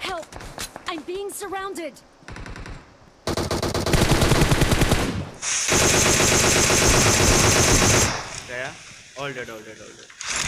Help! I'm being surrounded. There. All dead, all dead, all dead.